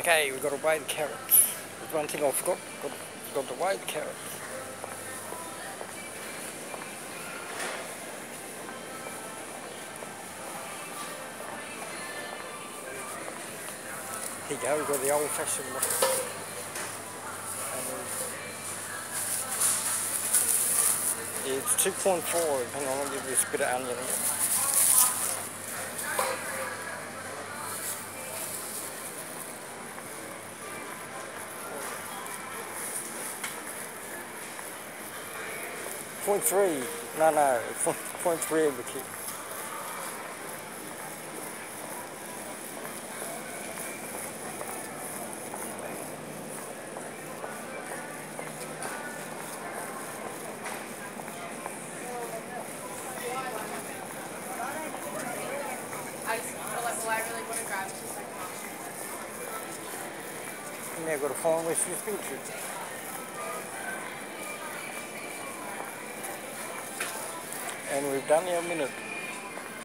Okay, we've got a wild carrot. There's one thing I forgot. Got, got the wild carrot. Here you go, we've got the old fashioned one. And it's 2.4. Hang on, I'll give this bit of onion here. Point three. No, no. Point, three of the key. I just feel like, I really want to phone with you. And we've done your minute.